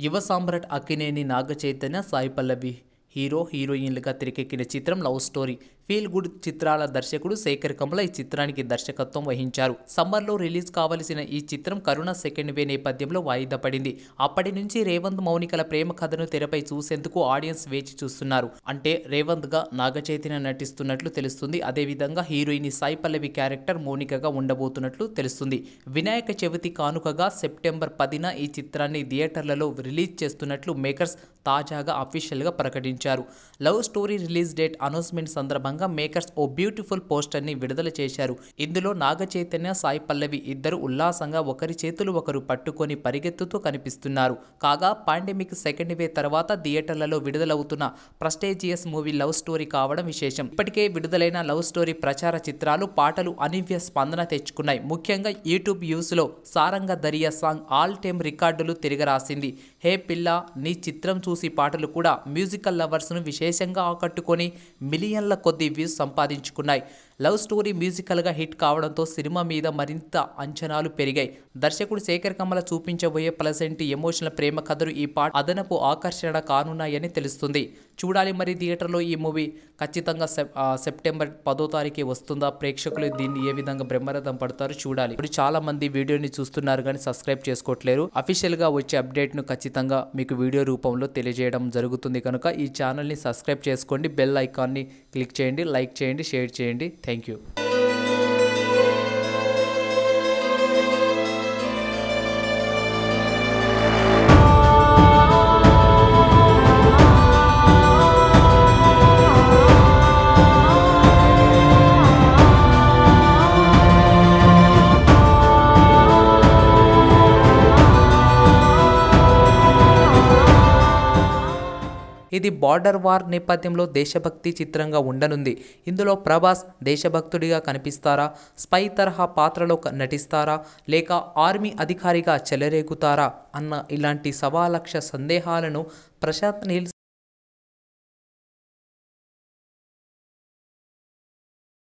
యువ సామ్రాట్ అక్కినేని నాగ చైతన్య సాయి పల్లవి హీరో హీరోయిన్లుగా తెరకెక్కిన చిత్రం లవ్ స్టోరీ. ఫీల్ గుడ్ చిత్రాల దర్శకుడు శేఖర్ కమల ఈ చిత్రానికి దర్శకత్వం వహించారు. సమ్మర్లో రిలీజ్ కావలసిన ఈ చిత్రం కరోనా సెకండ్ వే నేపథ్యంలో వాయిదా పడింది. అప్పటి నుంచి రేవంత్ మౌనికల ప్రేమ కథను తెరపై చూసేందుకు ఆడియన్స్ వేచి చూస్తున్నారు. అంటే రేవంత్గా నాగ చైతన్య నటిస్తున్నట్లు తెలుస్తుంది. అదేవిధంగా హీరోయిన్ సాయి పల్లవి క్యారెక్టర్ మౌనికగా ఉండబోతున్నట్లు తెలుస్తుంది. వినాయక చవితి కానుకగా సెప్టెంబర్ పదిన ఈ చిత్రాన్ని థియేటర్లలో రిలీజ్ చేస్తున్నట్లు మేకర్స్ తాజాగా అఫీషియల్గా ప్రకటించారు. Love story release date announcement సందర్భంగా మేకర్స్ ఓ బ్యూటిఫుల్ పోస్టర్ని విడుదల చేశారు. ఇందులో నాగ చైతన్య సాయి పల్లవి ఇద్దరు ఉల్లాసంగా ఒకరి చేతులు ఒకరు పట్టుకొని పరిగెత్తుతూ కనిపిస్తున్నారు. కాగా పాండమిక్ సెకండ్ వే తర్వాత థియేటర్లలో విడుదలవుతున్న ప్రస్టేజియస్ మూవీ లవ్ స్టోరీ కావడం విశేషం. ఇప్పటికే విడుదలైన లవ్ స్టోరీ ప్రచార చిత్రాలు పాటలు అనీవ్య స్పందన తెచ్చుకున్నాయి. ముఖ్యంగా YouTube యూస్లో Saranga Dariya song all time రికార్డులు తిరగరాసింది. హే పిల్ల నీ చిత్రం చూసి పాటలు కూడా మ్యూజికల్ లవర్స్ను విశేషంగా ఆకట్టుకొని మిలియన్ల కొద్ది వ్యూస్ సంపాదించుకున్నాయి. లవ్ స్టోరీ మ్యూజికల్గా హిట్ కావడంతో సినిమా మీద మరింత అంచనాలు పెరిగాయి. దర్శకుడు శేఖర్ కమల చూపించబోయే ప్లసెంట్ ఎమోషనల్ ప్రేమ కథలు ఈ పాట అదనపు ఆకర్షణ కానున్నాయని తెలుస్తుంది. చూడాలి మరి థియేటర్లో ఈ మూవీ. ఖచ్చితంగా సెప్ సెప్టెంబర్ పదో తారీఖు వస్తుందా? ప్రేక్షకులు దీన్ని ఏ విధంగా బ్రహ్మరథం పడతారు చూడాలి. ఇప్పుడు చాలా మంది వీడియోని చూస్తున్నారు కానీ సబ్స్క్రైబ్ చేసుకోవట్లేరు. అఫీషియల్గా వచ్చే అప్డేట్ను ఖచ్చితంగా మీకు వీడియో రూపంలో తెలియజేయడం జరుగుతుంది కనుక ఈ ఛానల్ని సబ్స్క్రైబ్ చేసుకోండి. బెల్ ఐకాన్ని క్లిక్ చేయండి. లైక్ చేయండి షేర్ చేయండి థ్యాంక్ యూ ఇది బార్డర్ వార్ నేపథ్యంలో దేశభక్తి చిత్రంగా ఉండనుంది. ఇందులో ప్రభాస్ దేశభక్తుడిగా కనిపిస్తారా? స్పై తరహా పాత్రలో నటిస్తారా? లేక ఆర్మీ అధికారిగా చెలరేగుతారా? అన్న ఇలాంటి సవాలక్ష సందేహాలను ప్రశాంత్ నీల్